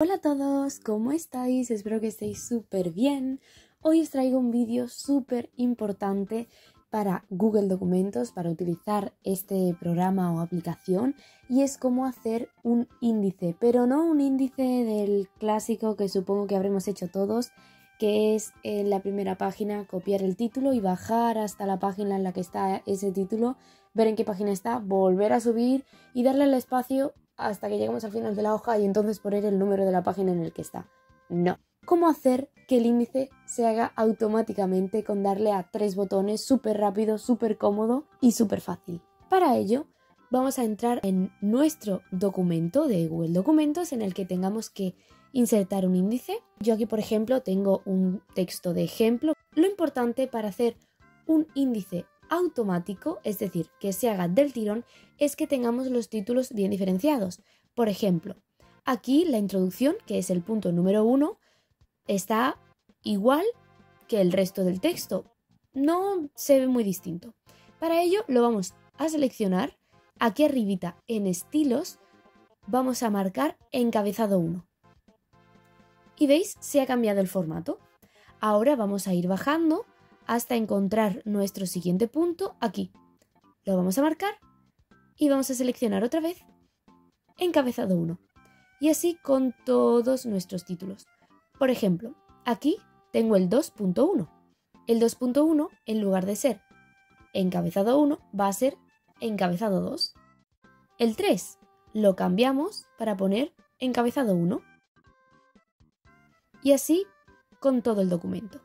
Hola a todos, ¿cómo estáis? Espero que estéis súper bien. Hoy os traigo un vídeo súper importante para Google Documentos, para utilizar este programa o aplicación, y es cómo hacer un índice, pero no un índice del clásico que supongo que habremos hecho todos, que es en la primera página copiar el título y bajar hasta la página en la que está ese título, ver en qué página está, volver a subir y darle al espacio hasta que lleguemos al final de la hoja y entonces poner el número de la página en el que está. No. ¿Cómo hacer que el índice se haga automáticamente con darle a tres botones súper rápido, súper cómodo y súper fácil? Para ello, vamos a entrar en nuestro documento de Google Documentos en el que tengamos que insertar un índice. Yo aquí, por ejemplo, tengo un texto de ejemplo. Lo importante para hacer un índice automático, es decir, que se haga del tirón, es que tengamos los títulos bien diferenciados. Por ejemplo, aquí la introducción, que es el punto número uno, está igual que el resto del texto. No se ve muy distinto. Para ello lo vamos a seleccionar. Aquí arribita en estilos vamos a marcar encabezado 1. Y veis, se ha cambiado el formato. Ahora vamos a ir bajando hasta encontrar nuestro siguiente punto aquí. Lo vamos a marcar y vamos a seleccionar otra vez encabezado 1. Y así con todos nuestros títulos. Por ejemplo, aquí tengo el 2.1. El 2.1, en lugar de ser encabezado 1, va a ser encabezado 2. El 3 lo cambiamos para poner encabezado 1. Y así con todo el documento.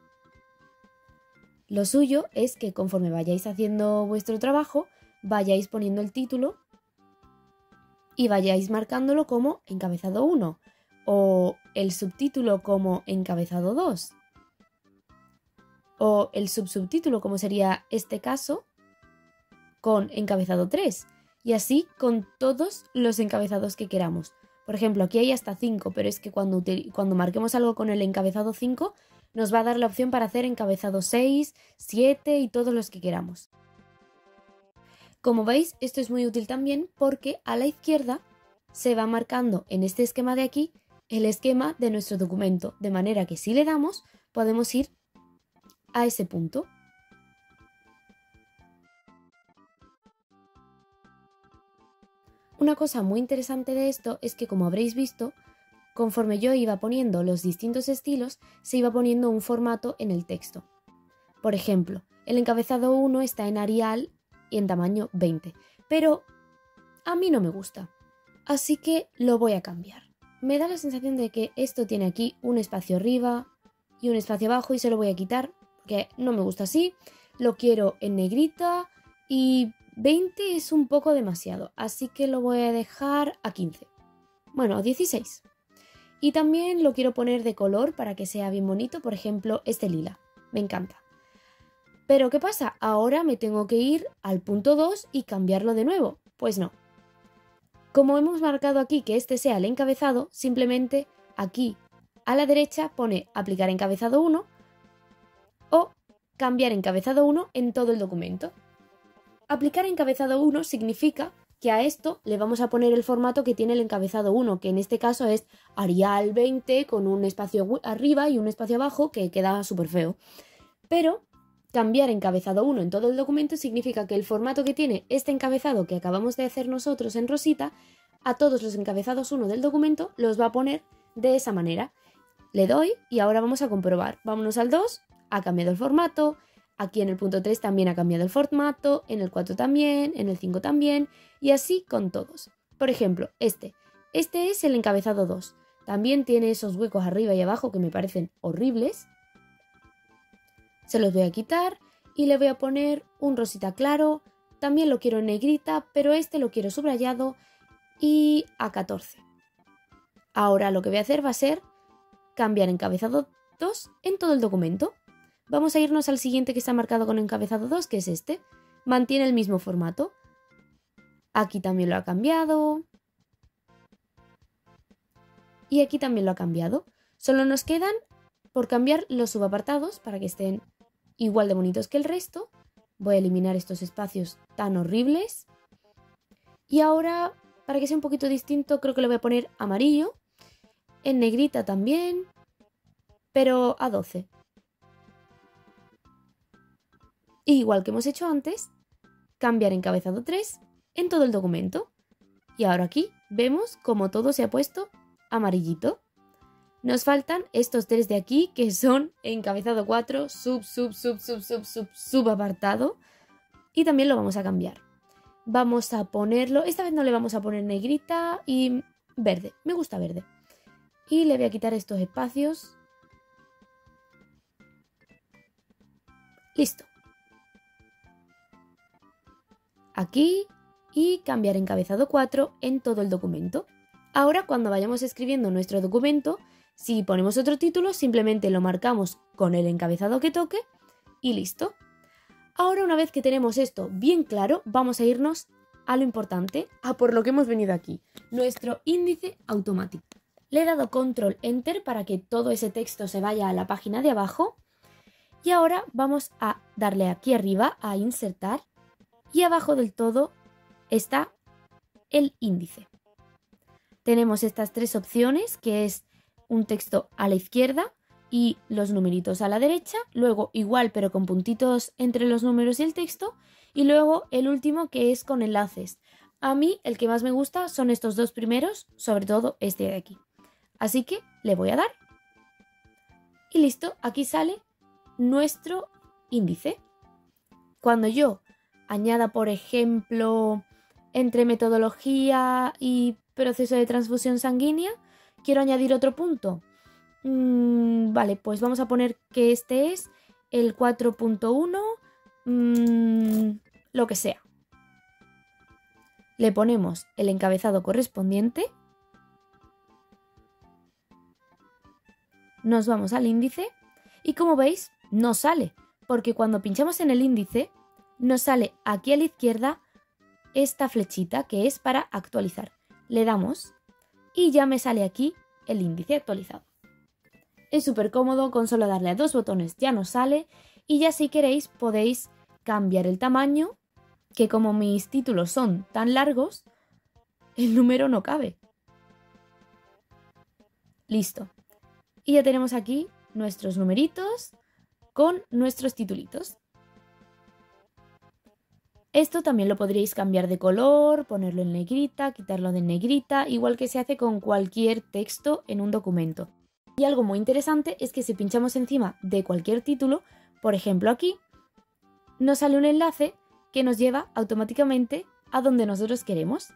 Lo suyo es que conforme vayáis haciendo vuestro trabajo, vayáis poniendo el título y vayáis marcándolo como encabezado 1 o el subtítulo como encabezado 2 o el subsubtítulo como sería este caso con encabezado 3 y así con todos los encabezados que queramos. Por ejemplo, aquí hay hasta 5, pero es que cuando, cuando marquemos algo con el encabezado 5 nos va a dar la opción para hacer encabezado 6, 7 y todos los que queramos. Como veis, esto es muy útil también porque a la izquierda se va marcando en este esquema de aquí el esquema de nuestro documento, de manera que si le damos podemos ir a ese punto. Una cosa muy interesante de esto es que como habréis visto, Conforme yo iba poniendo los distintos estilos, se iba poniendo un formato en el texto. Por ejemplo, el encabezado 1 está en Arial y en tamaño 20, pero a mí no me gusta, así que lo voy a cambiar. Me da la sensación de que esto tiene aquí un espacio arriba y un espacio abajo y se lo voy a quitar, porque no me gusta así, lo quiero en negrita y 20 es un poco demasiado, así que lo voy a dejar a 15. Bueno, 16. Y también lo quiero poner de color para que sea bien bonito, por ejemplo, este lila. Me encanta. Pero ¿qué pasa? Ahora me tengo que ir al punto 2 y cambiarlo de nuevo. Pues no. Como hemos marcado aquí que este sea el encabezado, simplemente aquí a la derecha pone aplicar encabezado 1 o cambiar encabezado 1 en todo el documento. Aplicar encabezado 1 significa que a esto le vamos a poner el formato que tiene el encabezado 1, que en este caso es Arial 20 con un espacio arriba y un espacio abajo que queda súper feo. Pero cambiar encabezado 1 en todo el documento significa que el formato que tiene este encabezado que acabamos de hacer nosotros en rosita, a todos los encabezados 1 del documento los va a poner de esa manera. Le doy y ahora vamos a comprobar. Vámonos al 2, ha cambiado el formato, Aquí en el punto 3 también ha cambiado el formato, en el 4 también, en el 5 también, y así con todos. Por ejemplo, este. Este es el encabezado 2. También tiene esos huecos arriba y abajo que me parecen horribles. Se los voy a quitar y le voy a poner un rosita claro. También lo quiero en negrita, pero este lo quiero subrayado y a 14. Ahora lo que voy a hacer va a ser cambiar encabezado 2 en todo el documento. Vamos a irnos al siguiente que está marcado con encabezado 2, que es este. Mantiene el mismo formato. Aquí también lo ha cambiado. Y aquí también lo ha cambiado. Solo nos quedan por cambiar los subapartados para que estén igual de bonitos que el resto. Voy a eliminar estos espacios tan horribles. Y ahora, para que sea un poquito distinto, creo que le voy a poner amarillo. en negrita también, pero a 12. Igual que hemos hecho antes, cambiar encabezado 3 en todo el documento. Y ahora aquí vemos como todo se ha puesto amarillito. Nos faltan estos tres de aquí que son encabezado 4, sub, sub, sub, sub, sub, sub, sub apartado. Y también lo vamos a cambiar. Vamos a ponerlo, esta vez no le vamos a poner negrita y verde. Me gusta verde. Y le voy a quitar estos espacios. Listo. Aquí y cambiar encabezado 4 en todo el documento. Ahora cuando vayamos escribiendo nuestro documento, si ponemos otro título, simplemente lo marcamos con el encabezado que toque y listo. Ahora una vez que tenemos esto bien claro, vamos a irnos a lo importante, a por lo que hemos venido aquí, nuestro índice automático. Le he dado control enter para que todo ese texto se vaya a la página de abajo y ahora vamos a darle aquí arriba a insertar y abajo del todo está el índice. Tenemos estas tres opciones que es un texto a la izquierda y los numeritos a la derecha, luego igual pero con puntitos entre los números y el texto y luego el último que es con enlaces. A mí el que más me gusta son estos dos primeros, sobre todo este de aquí. Así que le voy a dar. Y listo, aquí sale nuestro índice. Cuando yo añada, por ejemplo, entre metodología y proceso de transfusión sanguínea, quiero añadir otro punto. Mm, vale, pues vamos a poner que este es el 4.1, mm, lo que sea. Le ponemos el encabezado correspondiente. Nos vamos al índice y como veis no sale, porque cuando pinchamos en el índice nos sale aquí a la izquierda esta flechita que es para actualizar. Le damos y ya me sale aquí el índice actualizado. Es súper cómodo, con solo darle a dos botones ya nos sale y ya si queréis podéis cambiar el tamaño, que como mis títulos son tan largos, el número no cabe. Listo. Y ya tenemos aquí nuestros numeritos con nuestros titulitos. Esto también lo podríais cambiar de color, ponerlo en negrita, quitarlo de negrita, igual que se hace con cualquier texto en un documento. Y algo muy interesante es que si pinchamos encima de cualquier título, por ejemplo aquí, nos sale un enlace que nos lleva automáticamente a donde nosotros queremos.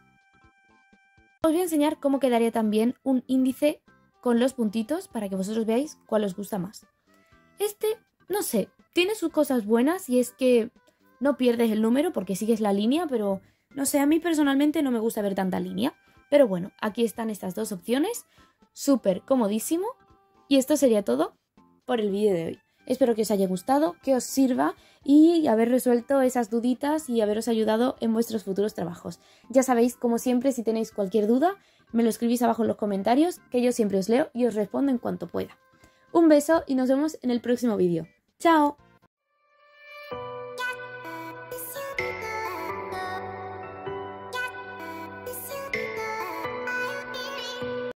Os voy a enseñar cómo quedaría también un índice con los puntitos para que vosotros veáis cuál os gusta más. Este, no sé, tiene sus cosas buenas y es que no pierdes el número porque sigues la línea, pero no sé, a mí personalmente no me gusta ver tanta línea. Pero bueno, aquí están estas dos opciones, súper comodísimo. Y esto sería todo por el vídeo de hoy. Espero que os haya gustado, que os sirva y haber resuelto esas duditas y haberos ayudado en vuestros futuros trabajos. Ya sabéis, como siempre, si tenéis cualquier duda, me lo escribís abajo en los comentarios, que yo siempre os leo y os respondo en cuanto pueda. Un beso y nos vemos en el próximo vídeo. ¡Chao!